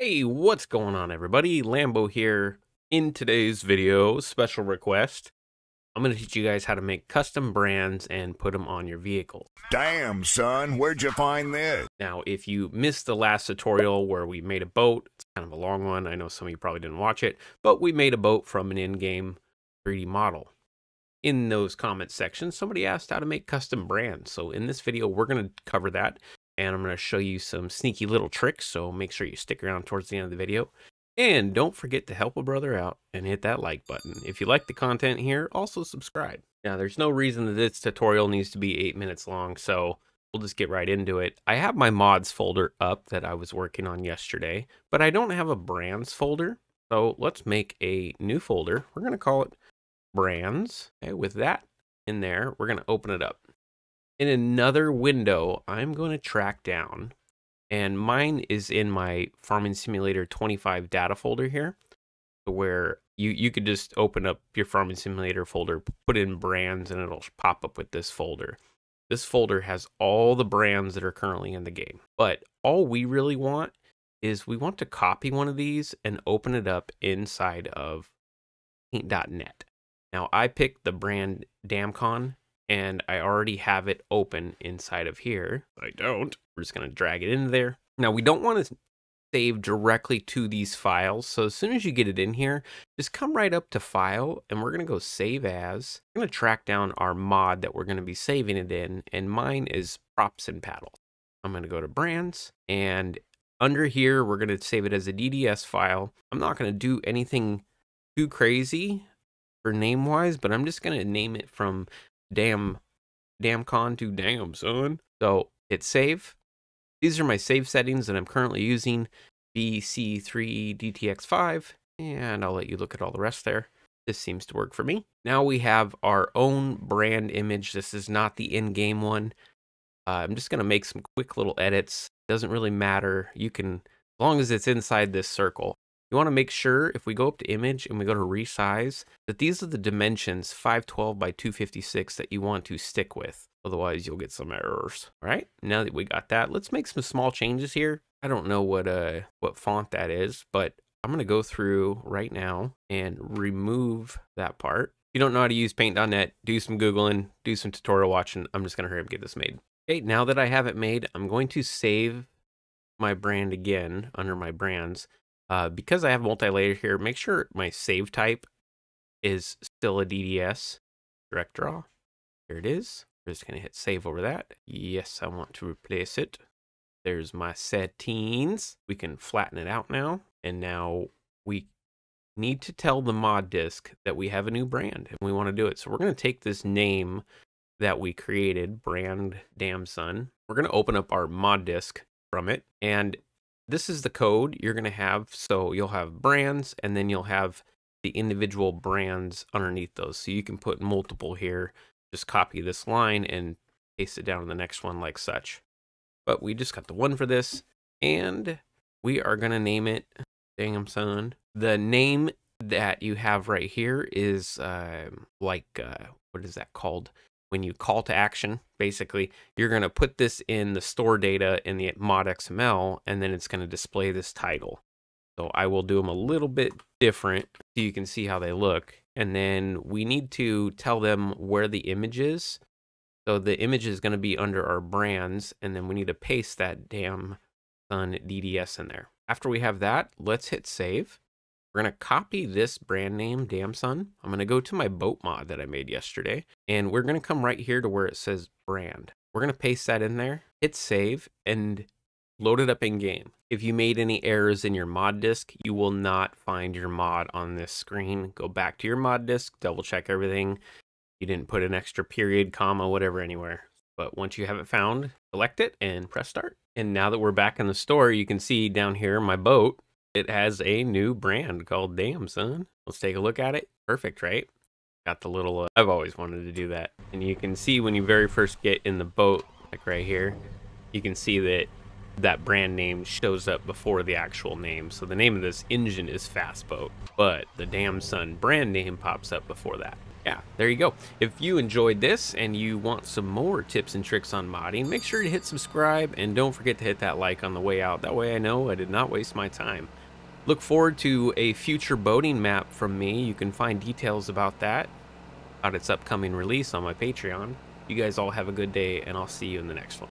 Hey, what's going on everybody? Lambo here. In today's video, special request, I'm going to teach you guys how to make custom brands and put them on your vehicle. Damn, son, where'd you find this? Now, if you missed the last tutorial where we made a boat, it's kind of a long one. I know some of you probably didn't watch it, but we made a boat from an in-game 3D model. In those comment sections, somebody asked how to make custom brands. So in this video, we're going to cover that and I'm going to show you some sneaky little tricks. So make sure you stick around towards the end of the video. And don't forget to help a brother out and hit that like button. If you like the content here, also subscribe. Now, there's no reason that this tutorial needs to be eight minutes long, so we'll just get right into it. I have my mods folder up that I was working on yesterday, but I don't have a brands folder. So let's make a new folder. We're going to call it brands. Okay, with that in there, we're going to open it up in another window, I'm going to track down, and mine is in my Farming Simulator 25 data folder here, where you, you could just open up your Farming Simulator folder, put in brands, and it'll pop up with this folder. This folder has all the brands that are currently in the game. But all we really want is we want to copy one of these and open it up inside of paint.net. Now I picked the brand Damcon and I already have it open inside of here. I don't. We're just going to drag it in there. Now, we don't want to save directly to these files. So as soon as you get it in here, just come right up to file and we're going to go save as. I'm going to track down our mod that we're going to be saving it in and mine is props and paddle. I'm going to go to brands and under here, we're going to save it as a DDS file. I'm not going to do anything too crazy for name wise, but I'm just going to name it from damn damn con to damn son. So hit save. These are my save settings that I'm currently using. BC3 DTX5 and I'll let you look at all the rest there. This seems to work for me. Now we have our own brand image. This is not the in-game one. Uh, I'm just going to make some quick little edits. Doesn't really matter. You can, as long as it's inside this circle. You want to make sure if we go up to image and we go to resize that these are the dimensions 512 by 256 that you want to stick with. Otherwise you'll get some errors. All right, now that we got that, let's make some small changes here. I don't know what uh what font that is, but I'm to go through right now and remove that part. If you don't know how to use paint.net, do some Googling, do some tutorial watching. I'm just to hurry up and get this made. Okay, now that I have it made, I'm going to save my brand again under my brands uh, because I have multi-layer here, make sure my save type is still a DDS direct draw. Here it is. We're just going to hit save over that. Yes, I want to replace it. There's my settings. We can flatten it out now. And now we need to tell the modDesc that we have a new brand and we want to do it. So we're going to take this name that we created, brand damn son. We're going to open up our modDesc from it. And this is the code you're going to have. So you'll have brands and then you'll have the individual brands underneath those. So you can put multiple here. Just copy this line and paste it down in the next one like such. But we just got the one for this and we are going to name it Damn Son. The name that you have right here is uh, like, uh, what is that called? When you call to action, basically, you're going to put this in the store data in the mod XML, and then it's going to display this title. So I will do them a little bit different so you can see how they look. And then we need to tell them where the image is. So the image is going to be under our brands, and then we need to paste that damn son DDS in there. After we have that, let's hit save. We're going to copy this brand name, Damn Son. I'm going to go to my boat mod that I made yesterday, and we're going to come right here to where it says brand. We're going to paste that in there, hit save, and load it up in game. If you made any errors in your modDesc, you will not find your mod on this screen. Go back to your modDesc, double check everything. You didn't put an extra period, comma, whatever anywhere. But once you have it found, select it and press start. And now that we're back in the store, you can see down here my boat it has a new brand called Damn Son. Let's take a look at it. Perfect, right? Got the little, uh, I've always wanted to do that. And you can see when you very first get in the boat, like right here, you can see that that brand name shows up before the actual name. So the name of this engine is Fastboat, but the Damn Son brand name pops up before that. yeah, there you go. If you enjoyed this and you want some more tips and tricks on modding, make sure to hit subscribe and don't forget to hit that like on the way out. That way I know I did not waste my time. Look forward to a future boating map from me. You can find details about that, about its upcoming release on my Patreon. You guys all have a good day, and I'll see you in the next one.